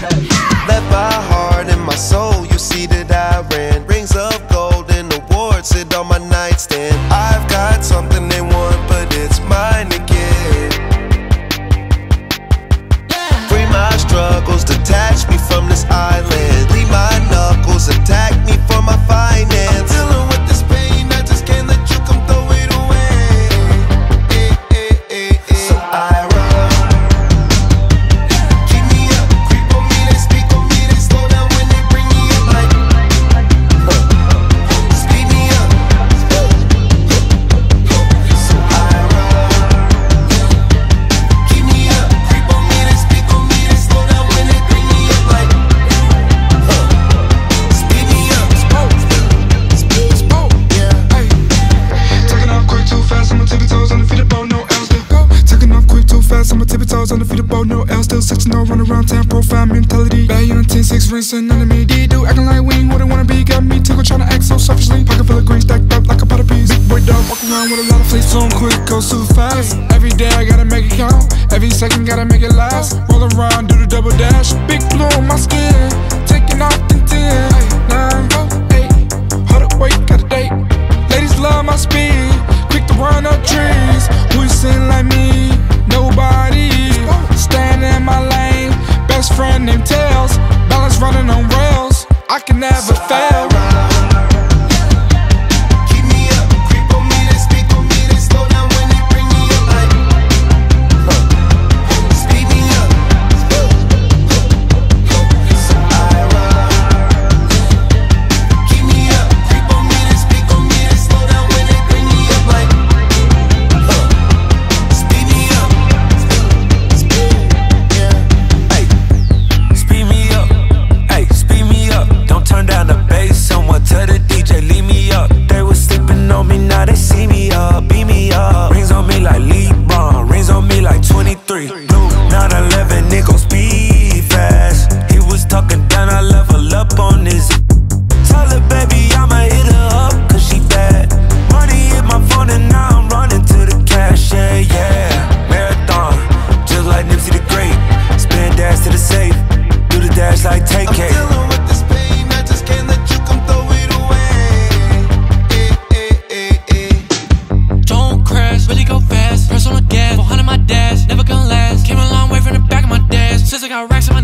Left my heart and my soul, you see that I ran. Rings of gold and awards sit on my nightstand. I've got something they want, but it's mine again. Free my struggles, detach me Toes, undefeatable, no L still. 6 0, run around town, profile mentality. Bad on 10 6 rings, and none of me. D do acting like we ain't what I wanna be. Got me tickle, tryna act so selfishly. Pocket full of green, stacked up like a pot of peas. Big boy dog, walk around with a lot of fleas, so I'm quick, go super fast. Every day I gotta make it count, every second gotta make it last. Roll around, do the double dash. Big blue on my skin, taking off never I got racks in my